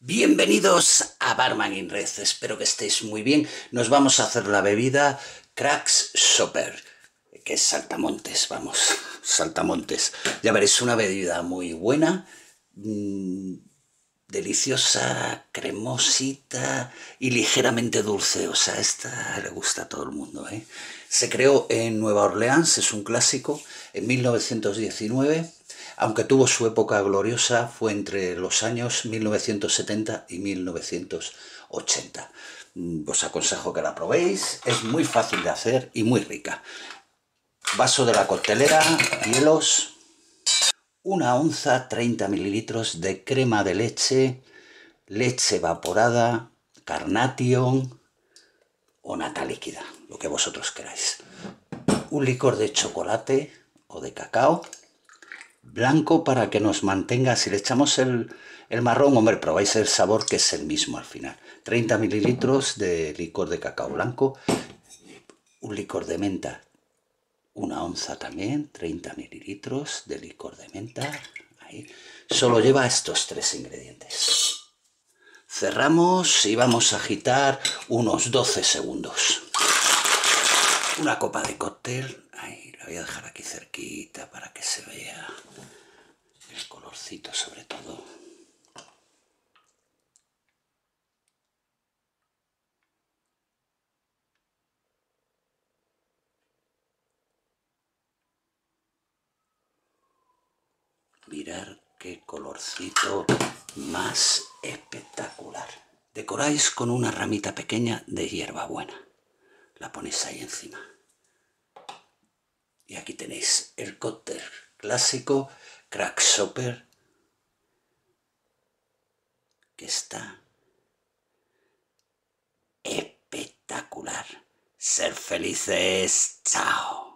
Bienvenidos a Barman in Red, espero que estéis muy bien. Nos vamos a hacer la bebida Cracks Shopper, que es saltamontes, vamos, saltamontes. Ya veréis, una bebida muy buena, mmm, deliciosa, cremosita y ligeramente dulce. O sea, esta le gusta a todo el mundo. ¿eh? Se creó en Nueva Orleans, es un clásico, en 1919 aunque tuvo su época gloriosa, fue entre los años 1970 y 1980. Mm, os aconsejo que la probéis, es muy fácil de hacer y muy rica. Vaso de la coctelera, hielos, una onza 30 mililitros de crema de leche, leche evaporada, carnation o nata líquida, lo que vosotros queráis. Un licor de chocolate o de cacao, blanco para que nos mantenga, si le echamos el, marrón, hombre, probáis el sabor que es el mismo al final. 30 mililitros de licor de cacao blanco, un licor de menta, una onza también, 30 mililitros de licor de menta, ahí. Solo lleva estos tres ingredientes. Cerramos y vamos a agitar unos 12 segundos. Una copa de cóctel, ahí, la voy a dejar aquí cerquita para que se vea colorcito sobre todo. Mirar qué colorcito más espectacular. Decoráis con una ramita pequeña de hierbabuena. La ponéis ahí encima. Y aquí tenéis el cóctel clásico Crack Shopper que está espectacular. Ser felices. Chao.